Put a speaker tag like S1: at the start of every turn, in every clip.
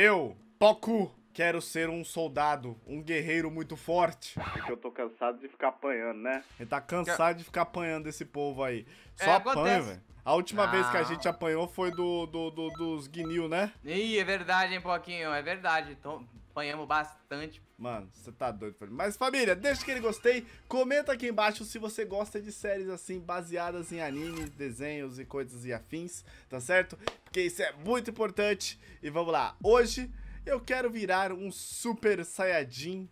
S1: Eu, Poku, quero ser um soldado, um guerreiro muito forte.
S2: Porque eu tô cansado de ficar apanhando, né?
S1: Ele tá cansado de ficar apanhando esse povo aí. Só
S3: É,
S1: apanha, velho. A última vez que a
S3: Não.
S1: gente apanhou foi do, do, do- dos Guinil, né?
S3: Ih, é verdade, hein, Poquinho, é verdade. Então, apanhamos bastante.
S1: Mano, você tá doido. Mas, família, deixa aquele gostei. Comenta aqui embaixo se você gosta de séries assim, baseadas em animes, desenhos e coisas e afins, tá certo? Porque isso é muito importante. E vamos lá. Hoje eu quero virar um Super Saiyajin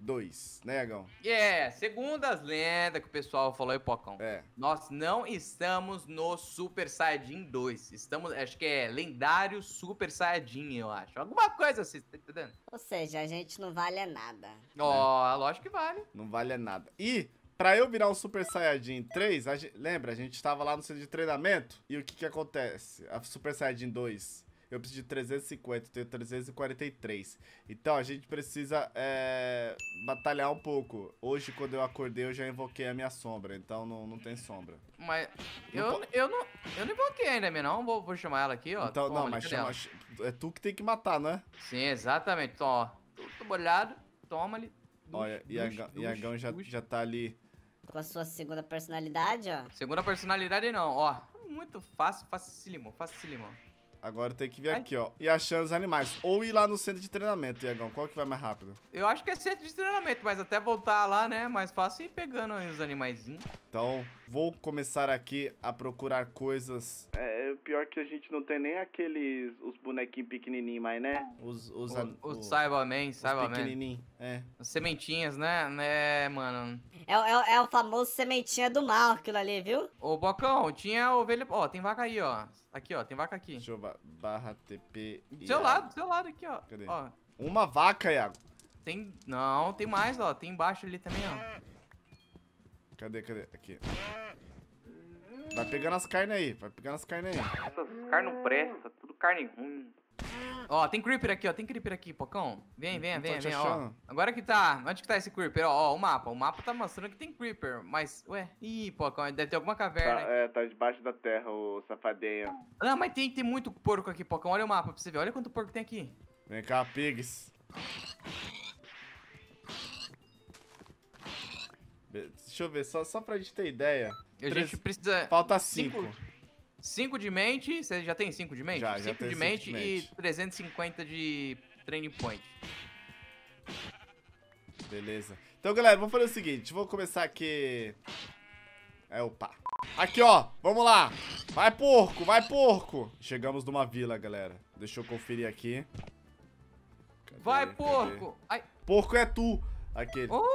S1: 2, né, Agão?
S3: É, segundo as lendas que o pessoal falou aí, Pocão.
S1: É.
S3: Nós não estamos no Super Saiyajin 2. Estamos, acho que é lendário Super Saiyajin, eu acho. Alguma coisa assim, tá entendendo?
S4: Ou seja, a gente não vale nada.
S3: Ó, lógico que vale.
S1: Não vale nada. E, pra eu virar um Super Saiyajin 3, a gen- lembra, a gente tava lá no centro de treinamento e o que que acontece? A Super Saiyajin 2, eu preciso de 350, eu tenho 343. Então a gente precisa é, batalhar um pouco. Hoje, quando eu acordei, eu já invoquei a minha sombra, então não, não tem sombra.
S3: Mas
S1: Não
S3: eu,
S1: po-
S3: eu não eu não invoquei ainda, minha não. Vou, vou chamar ela aqui, ó.
S1: então,
S3: Toma,
S1: não, mas chama,
S3: ela?
S1: é tu que tem que matar, né?
S3: Sim, exatamente. Então, ó. Tudo molhado. Toma ali.
S1: Olha, Iagão, já,
S3: dush.
S1: já tá ali.
S4: Com a sua segunda personalidade, ó.
S3: Segunda personalidade não, ó. Muito fácil, facílimo, facílimo.
S1: Agora tem que vir aqui, ó. E achando os animais. Ou ir lá no centro de treinamento, Iagão. Qual que vai mais rápido?
S3: Eu acho que é centro de treinamento, mas até voltar lá, né? Mais fácil ir pegando os animaizinhos.
S1: Então, vou começar aqui a procurar coisas.
S2: É, o pior que a gente não tem nem aqueles, os bonequinhos pequenininhos mais, né?
S1: Os, os,
S3: Os,
S1: an-
S3: os
S1: o-
S3: Cyberman, Cyberman.
S1: pequenininhos. É.
S3: As sementinhas, né? Né, mano.
S4: É, o- é, o- é o famoso sementinha do mal, aquilo ali, viu?
S3: Ô, Bocão, tinha ovelha... Ó, tem vaca aí, ó. Aqui, ó, tem vaca aqui.
S1: Deixa eu ba- barra TP.
S3: Do seu lado, do seu lado aqui, ó.
S1: Cadê?
S3: Ó,
S1: Uma vaca, Iago.
S3: tem... Não, tem mais, ó. Tem embaixo ali também, ó.
S1: Cadê, cadê? Aqui. Vai pegando as carnes aí. Vai pegando as carnes aí.
S3: Essas carnes não prestam, tudo carne ruim. Ó, tem creeper aqui, ó. Tem creeper aqui, Pocão. Vem, vem,
S1: Não
S3: vem, vem, ó. Agora que tá. Onde que tá esse creeper? Ó, ó, o mapa. O mapa tá mostrando que tem creeper. Mas, ué. Ih, Pocão, deve ter alguma caverna.
S2: Tá,
S3: aqui.
S2: é, tá debaixo da terra, o safadinho.
S3: Não, mas tem, tem muito porco aqui, Pocão. Olha o mapa pra você ver. Olha quanto porco tem aqui.
S1: Vem cá, pigs. Deixa eu ver, só, só pra gente ter ideia.
S3: A
S1: Três-
S3: gente precisa.
S1: Falta
S3: Cinco.
S1: cinco.
S3: 5 de mente. Você já tem 5 de mente?
S1: Já, já
S3: 5
S1: tenho
S3: de
S1: cinco
S3: mente
S1: de
S3: e
S1: mente.
S3: 350 de training point.
S1: Beleza. Então, galera, vamos fazer o seguinte. Vou começar aqui... É, opa. Aqui, ó. Vamos lá. Vai, porco. Vai, porco. Chegamos numa vila, galera. Deixa eu conferir aqui. Cadê,
S3: Vai,
S1: cadê?
S3: porco! Ai,
S1: Porco é tu. Aquele.
S3: oh,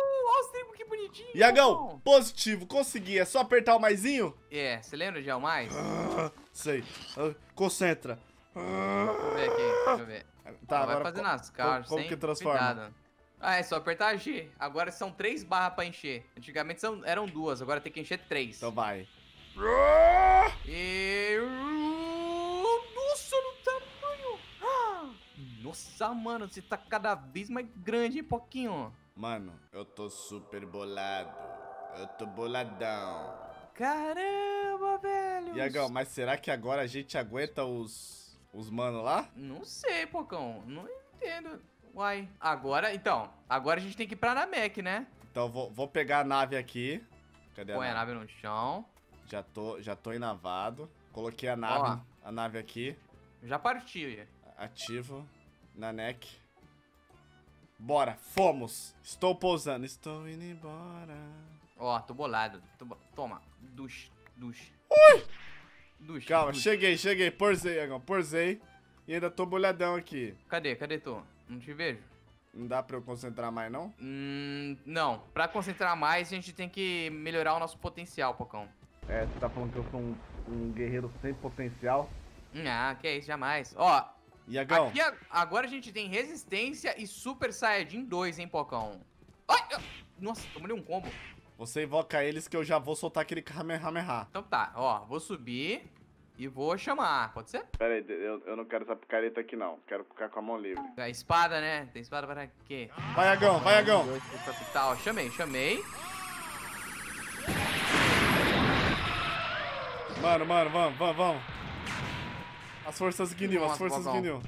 S3: bonitinho!
S1: Iagão, positivo. Consegui. É só apertar o maisinho?
S3: É, você lembra de mais?
S1: Ah, sei. Ah, concentra. Ah.
S3: Deixa eu ver aqui, deixa eu ver.
S1: Tá,
S3: vai
S1: agora...
S3: fazendo as
S1: como-
S3: caras,
S1: como
S3: sem
S1: que transforma?
S3: cuidado. Ah, é só apertar G. Agora são três barras pra encher. Antigamente são, eram duas, agora tem que encher três.
S1: Então vai.
S3: E... Nossa, no tamanho! Ah, Nossa, mano, você tá cada vez mais grande, hein, pouquinho.
S1: Mano, eu tô super bolado. Eu tô boladão.
S3: Caramba, velho.
S1: Iagão, mas será que agora a gente aguenta os... Os mano lá?
S3: Não sei, Pocão. Não entendo. Uai. Agora, então. Agora a gente tem que ir pra Namek, né?
S1: Então vou, vou pegar a nave aqui. Cadê a
S3: Põe a
S1: nave?
S3: nave no chão.
S1: Já tô, já tô enavado. Coloquei a nave, a nave aqui.
S3: Já partiu.
S1: Ativo. Na neck. Bora, fomos. Estou pousando. Estou indo embora.
S3: Ó, tô bolado. Tô bo- Toma. Dush, dush. Ui! Dush,
S1: Calma,
S3: dush.
S1: cheguei, cheguei. Porzei, Iagão, porzei. E ainda tô bolhadão aqui.
S3: Cadê? Cadê tu? Não te vejo.
S1: Não dá pra eu concentrar mais, não?
S3: Hum, não. Pra concentrar mais, a gente tem que melhorar o nosso potencial, Pocão.
S2: É, você tá falando que eu sou um, um guerreiro sem potencial?
S3: Hum, Ah, que é isso, jamais. Ó,
S1: Iagão,
S3: aqui agora a gente tem resistência e Super Saiyajin 2, hein, Pocão? Ai, nossa, tomei um combo.
S1: você invoca eles que eu já vou soltar aquele Kamehameha.
S3: Então tá, ó, vou subir e vou chamar, pode ser?
S2: Pera aí, eu, eu não quero essa picareta aqui não. Quero ficar com a mão livre.
S3: A espada, né? Tem espada para quê?
S1: Vai, Iagão, vai, Iagão.
S3: Tá, ó, chamei, chamei.
S1: Mano, mano, vamos, vamos, vamos. As forças Guinil, as forças
S3: Bocão.
S1: Guinil.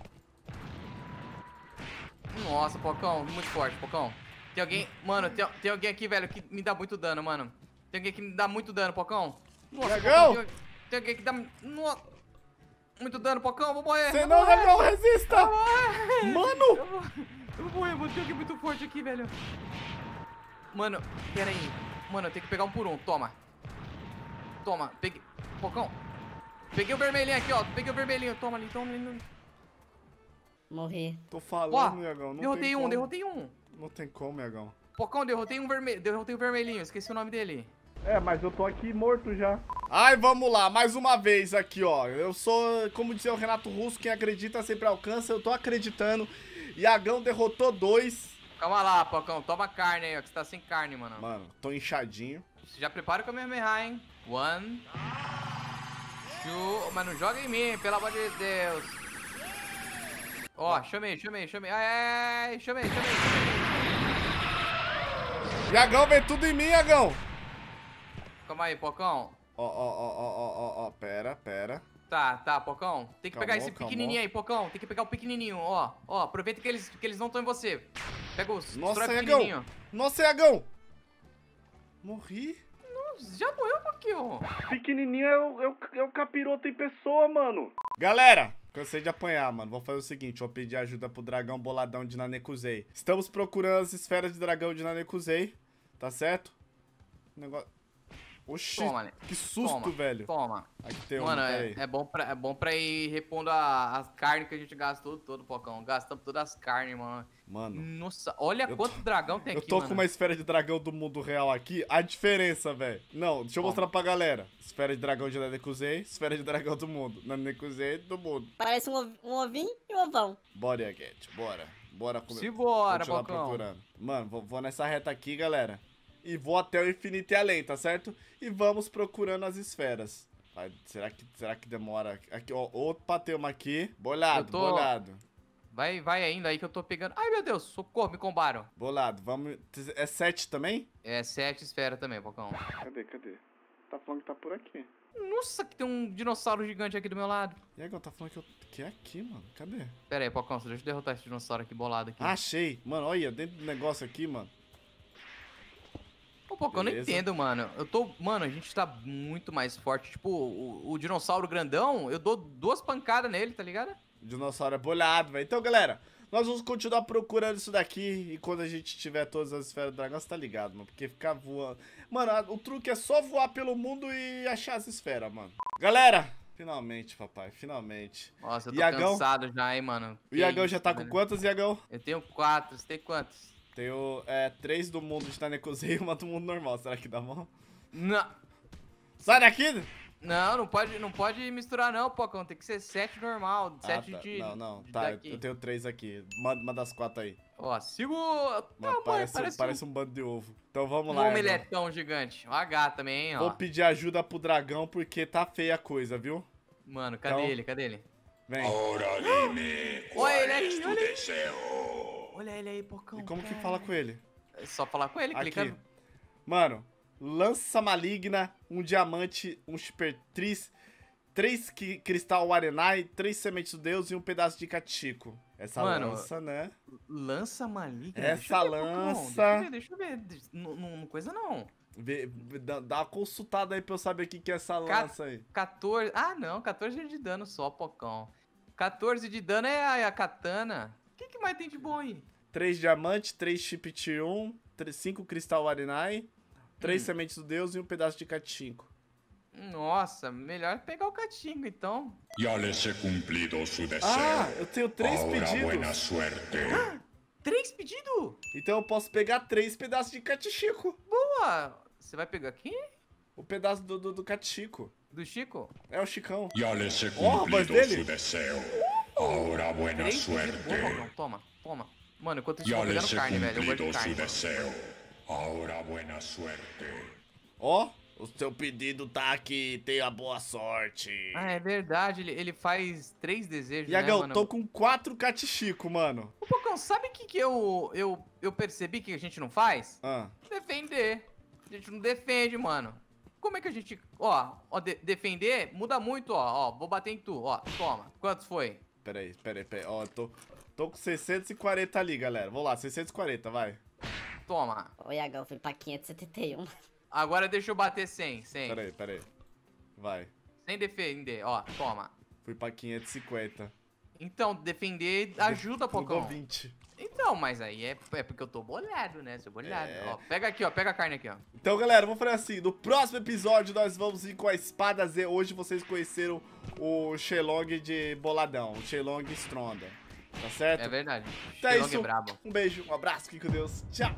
S3: Nossa, Pocão, muito forte, Pocão. Tem alguém. Mano, tem, tem alguém aqui, velho, que me dá muito dano, mano. Tem alguém que me dá muito dano, Pocão. Nossa,
S1: Dragão!
S3: Pocão, tem, tem alguém que dá. Nossa, muito dano, Pocão, vou morrer.
S1: Você não, dragão, resista! Mano!
S3: Eu vou, eu vou morrer, mano. Tem alguém muito forte aqui, velho. Mano, pera aí. Mano, eu tenho que pegar um por um. Toma. Toma, peguei. Pocão. Peguei o vermelhinho aqui, ó. Peguei o vermelhinho. Toma ali, toma ali.
S4: Morri.
S1: Tô falando, Iagão. Não
S3: derrotei
S1: tem
S3: um,
S1: como.
S3: derrotei um.
S1: Não tem como, Iagão.
S3: Pocão, derrotei um vermelho. Derrotei o vermelhinho. Esqueci o nome dele.
S2: É, mas eu tô aqui morto já.
S1: Ai, vamos lá, mais uma vez aqui, ó. Eu sou, como dizia o Renato Russo, quem acredita sempre alcança. Eu tô acreditando. Iagão derrotou dois.
S3: Calma lá, Pocão. Toma carne aí, ó. Que você tá sem carne, mano.
S1: Mano, tô inchadinho.
S3: Você já prepara o Kamehameha, hein? One. Two. Mas não joga em mim, pelo amor de Deus. Ó, chamei, chamei, chamei. Ai, ai, chamei, chamei, chamei.
S1: Iagão, vem tudo em mim, Iagão.
S3: Calma aí, Pocão.
S1: Ó, ó, ó, ó, ó, ó, ó, pera, pera.
S3: Tá, tá, Pocão. Tem que pegar
S1: Calmou,
S3: esse
S1: calmou.
S3: pequenininho aí, Pocão. Tem que pegar o pequenininho, ó. Ó, aproveita que eles, que eles não estão em você. Pega os.
S1: Nossa, Iagão. Nossa, Iagão. Morri.
S3: Já morreu, Pouquinho.
S2: Pequenininho é o, é, o, é o capiroto em pessoa, mano.
S1: Galera, cansei de apanhar, mano. Vou fazer o seguinte, vou pedir ajuda pro dragão boladão de Nanekusei. Estamos procurando as esferas de dragão de Nanekusei, tá certo? Negócio... Oxi,
S3: Toma, né?
S1: que susto,
S3: Toma,
S1: velho.
S3: Toma.
S1: Aqui tem um,
S3: Mano,
S1: peraí.
S3: é, é, bom pra, é bom pra ir repondo a, as carnes que a gente gastou todo, Pocão. Gastamos todas as carnes, mano.
S1: Mano,
S3: Nossa, olha
S1: Eu
S3: quanto dragão tem
S1: eu
S3: aqui,
S1: tô
S3: mano.
S1: com uma esfera de dragão do mundo real aqui. A diferença, velho. Não, deixa eu
S3: Toma.
S1: mostrar pra galera. Esfera de dragão de Nanekusei, esfera de dragão do mundo. Nanekusei do mundo.
S4: Parece um, um ovinho e um ovão.
S1: Bora, Yaguete, bora. Bora comer.
S3: Simbora,
S1: continuar
S3: Pocão.
S1: procurando. Mano, vou, vou nessa reta aqui, galera. E vou até o infinito e além, tá certo? E vamos procurando as esferas. Vai, será, que, será que demora? Aqui, ó, opa, tem uma aqui. Bolado,
S3: tô-
S1: bolado.
S3: Vai, vai ainda aí que eu tô pegando. Ai, meu Deus, socorro, me combaram.
S1: Bolado, vamos... É sete também?
S3: É sete esferas também, Pocão.
S2: Cadê, cadê? Tá falando que tá por aqui.
S3: Nossa, que tem um dinossauro gigante aqui do meu lado.
S1: E agora tá falando que, eu, que é aqui, mano? Cadê?
S3: Pera aí, Pocão, deixa eu derrotar esse dinossauro aqui bolado aqui.
S1: Achei. Mano, olha, dentro do negócio aqui, mano.
S3: Ô, Pocão, eu não entendo, mano. Eu tô. Mano, a gente tá muito mais forte. Tipo, o, o dinossauro grandão, eu dou duas pancadas nele, tá ligado?
S1: O dinossauro é bolado, velho. Então, galera, nós vamos continuar procurando isso daqui. E quando a gente tiver todas as esferas do dragão, você tá ligado, mano? Porque ficar voando. Mano, o truque é só voar pelo mundo e achar as esferas, mano. Galera, finalmente, papai, finalmente.
S3: Nossa, eu tô
S1: Iagão?
S3: cansado já, hein, mano.
S1: O Iagão já tá com
S3: velho.
S1: quantas, Iagão?
S3: Eu tenho quatro, você tem quantos?
S1: Tenho é, três do mundo de Tanekusei e uma do mundo normal. Será que dá bom?
S3: Não.
S1: Sai daqui!
S3: Não, não pode, não pode misturar não, Pocão. Tem que ser sete normal,
S1: Ah,
S3: sete
S1: tá.
S3: de...
S1: Não, não.
S3: de
S1: Tá,
S3: daqui.
S1: eu tenho três aqui. Manda uma das quatro aí.
S3: Ó. Tá,
S1: Mano, parece,
S3: parece,
S1: parece um bando de ovo. Então vamos
S3: um,
S1: lá.
S3: um omeletão gigante. O H também, hein, ó.
S1: Vou pedir ajuda pro dragão porque tá feia a coisa, viu?
S3: Mano, cadê
S1: Então-
S3: ele? Cadê ele?
S1: Vem.
S5: Ahora dime, ¿cuál
S3: ele
S5: tu
S3: olha aí. Olha ele aí, Pocão.
S1: E como que
S3: cara.
S1: fala com ele?
S3: É só falar com ele,
S1: Aqui.
S3: clicando.
S1: Mano, lança maligna, um diamante, um chipertriz, três cristal arenai, três sementes do deus e um pedaço de catico. Essa
S3: Mano,
S1: lança, né?
S3: Lança maligna?
S1: Essa
S3: Deixa eu ver,
S1: lança-
S3: Deixa eu ver, deixa eu ver. Não, coisa não.
S1: Vê- dá, dá uma consultada aí pra eu saber o que, que é essa lança aí.
S3: 14. Ah, não, 14 de dano só, Pocão. 14 de dano é a, a katana. O que, que mais tem de bom aí?
S1: Três diamantes, três chip tier 1, três- cinco cristal arenai, três
S3: Hum.
S1: sementes do deus e um pedaço de catico.
S3: Nossa, melhor pegar o catingo, então.
S5: Ya les he cumplido su deseo.
S1: Ah, eu tenho três
S5: Ahora buena
S1: pedidos.
S5: suerte.
S3: Três pedidos?
S1: Então eu posso pegar três pedaços de catichico.
S3: Boa! Você vai pegar aqui?
S1: O pedaço do, do, do catichico.
S3: Do Chico?
S1: É o Chicão.
S5: Ya les he
S1: Oh, mas
S5: cumplido
S1: dele.
S5: su deseo. Ahora buena
S3: Três
S5: suerte.
S3: Pocão. Toma, toma. Mano, enquanto isso, eu pegando
S5: he
S3: carne, velho. Eu gosto de
S5: cumplido
S3: carne.
S5: deseo. Ahora buena suerte.
S1: Ó, o seu pedido tá aqui, tenha boa sorte.
S3: Ah, é verdade. Ele, ele faz três desejos,
S1: Iagão,
S3: né, mano?
S1: tô com quatro catichico, mano.
S3: Ô, Pocão, sabe o que, que eu, eu, eu percebi que a gente não faz?
S1: Ah,
S3: Defender. A gente não defende, mano. Como é que a gente. Ó, ó de- defender muda muito, ó. Ó, vou bater em tu, ó. Toma. Quantos foi?
S1: Peraí, peraí, peraí. Ó, eu tô... Tô com 640 ali, galera. Vamos lá, 640, vai.
S3: Toma.
S4: Ô, Iagão, fui pra 571.
S3: Agora deixa eu bater 100, 100.
S1: Pera aí, pera aí. Vai.
S3: Sem defender, ó, toma.
S1: Fui pra 550.
S3: Então, defender ajuda,
S1: Pegou
S3: Pocão.
S1: 20.
S3: Então, mas aí é, é porque eu tô bolado, né? Sou bolado.
S1: É.
S3: Ó, pega aqui, ó, pega a carne aqui, ó.
S1: Então, galera, vamos fazer assim. No próximo episódio, nós vamos ir com a espada Z. Hoje vocês conheceram o Shenlong de boladão. O Shenlong Stronda. Tá certo?
S3: É verdade.
S1: Então é
S3: Shenlong
S1: isso.
S3: brabo.
S1: Um beijo, um abraço, fique com Deus. Tchau.